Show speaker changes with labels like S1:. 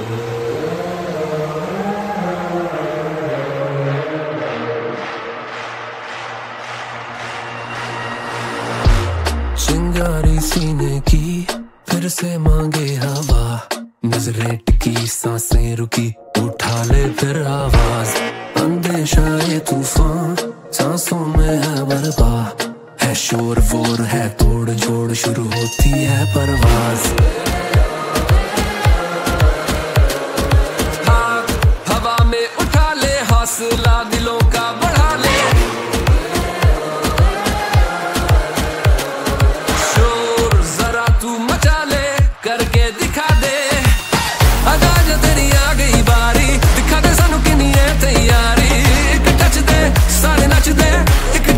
S1: चिंगारी सीने की, फिर से मांगे हवा। नजरे टिकी, साँसें रुकी, उठा ले फिर आवाज़। अंदेशा ये तूफ़ान, सांसों में है बरबा। है शोर फोर है तोड़ जोड़ शुरू होती है परवाज़। फासला दिलों का बढ़ा ले। शोर जरा तू मचा ले, करके दिखा दे। अदा तेरी आ गई बारी, दिखा दे सानू किन्नी तैयारी। एक दे, सारे नच दे, एक